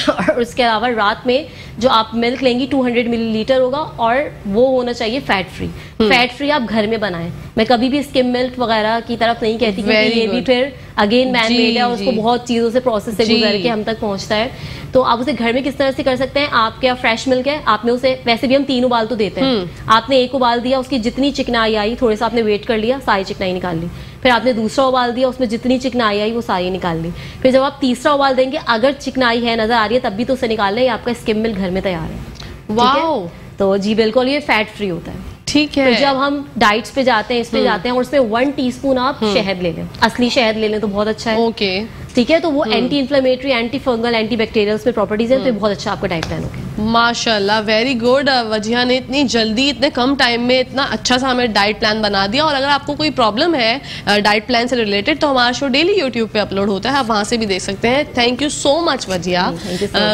(coughs) और उसके अलावा रात में जो आप मिल्क लेंगी 200 मिलीलीटर होगा और वो होना चाहिए फैट फ्री फैट फ्री आप घर में बनाएँ। मैं कभी भी स्किम मिल्क वगैरह की तरफ़ नहीं कहती क्योंकि ये भी फिर अगेन मैन मेड है और उसको बहुत चीज़ों से प्रोसेस से गुजर के हम तक पहुँचता है। तो आप उसे घर में किस तरह से कर सकते हैं? आपके यहाँ फ्रेश मिल्क है आपने उसे वैसे भी हम तीन उबाल तो देते हैं। हम्म। आपने एक उबाल दिया उसकी जितनी चिकनाई आई थोड़े सा आपने वेट कर लिया सारी चिकनाई निकाल ली। फिर आपने दूसरा उबाल दिया उसमें जितनी चिकनाई आई वो सारी निकाल ली। फिर जब आप तीसरा उबाल देंगे अगर चिकनाई है नज़र आ रही है तब भी तो उसे निकाल लें आपका स्किम मिल्क घर में तैयार है। वाह तो जी बिल्कुल ये फैट फ्री होता है। ठीक है तो जब हम डाइट्स पे जाते हैं इस पे हम्म। जाते हैं और उसमें वन टीस्पून आप हम्म। शहद ले लें असली शहद ले लें तो बहुत अच्छा है ओके ठीक है? तो वो anti inflammatory anti fungal anti bacterial में प्रॉपर्टीज़ है तो बहुत अच्छा आपका डाइट प्लान होगा माशाल्लाह वेरी गुड वजिया ने इतनी जल्दी इतने कम टाइम में इतना अच्छा सा हमें डाइट प्लान बना दिया। और अगर आपको कोई प्रॉब्लम है डाइट प्लान से रिलेटेड तो हमारा शो डेली यूट्यूब पे अपलोड होता है। आप वहाँ से भी देख सकते हैं। Thank you so much Wajiya.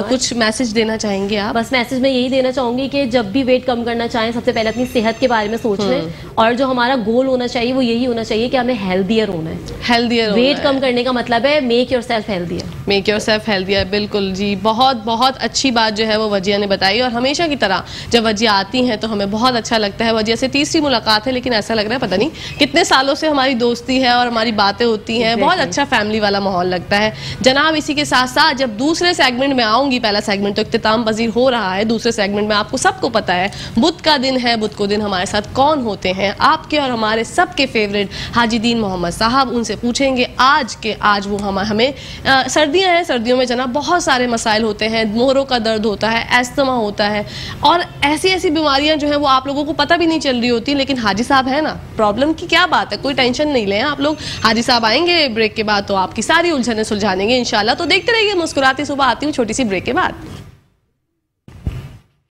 कुछ मैसेज देना चाहेंगे आप? बस मैसेज में यही देना चाहूँगी कि जब भी वेट कम करना चाहें सबसे पहले अपनी सेहत के बारे में सोच लें। हम्म। और जो हमारा गोल होना चाहिए वो यही होना चाहिए कि हमें हेल्दियर होना है। हेल्दियर वेट कम करने का मतलब है make yourself healthier make yourself healthier बिल्कुल जी। बहुत बहुत अच्छी बात जो है वो वजिया ने बताई और हमेशा की तरह जब वजिया आती हैं तो हमें बहुत अच्छा लगता है। वजिया से तीसरी मुलाकात है लेकिन ऐसा लग रहा है पता नहीं कितने सालों से हमारी दोस्ती है और हमारी बातें होती हैं। बहुत अच्छा फैमिली वाला माहौल लगता है। जनाब इसी के साथ साथ जब दूसरे सेगमेंट में आऊँगी पहला सेगमेंट तो इख्ताम पजीर हो रहा है। दूसरे सेगमेंट में आपको सबको पता है बुध का दिन है बुध को दिन हमारे साथ कौन होते हैं? आपके और हमारे सबके फेवरेट हाजीदीन मोहम्मद साहब उनसे पूछेंगे आज के आज वो हम हमें सर्दियाँ हैं, सर्दियों में जना बहुत सारे मसाइल होते हैं, मोहरों का दर्द होता है एस्तमा होता है, और ऐसी ऐसी बीमारियाँ जो हैं वो आप लोगों को पता भी नहीं चल रही होती, लेकिन हाजी साहब है ना प्रॉब्लम की क्या बात है? कोई टेंशन नहीं लें आप लोग। हाजी साहब आएँगे ब्रेक के बाद तो आपकी सारी उलझने सुलझानेंगे, इंशाल्लाह। तो देखते रहिए, मुस्कुराती सुबह आती हूँ, छोटी सी ब्रेक के बाद।